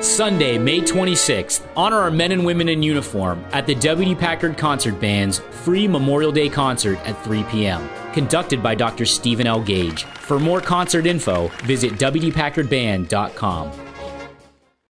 Sunday, May 26th, honor our men and women in uniform at the W.D. Packard Concert Band's free Memorial Day concert at 3 p.m., conducted by Dr. Stephen L. Gage. For more concert info, visit WDPackardBand.com.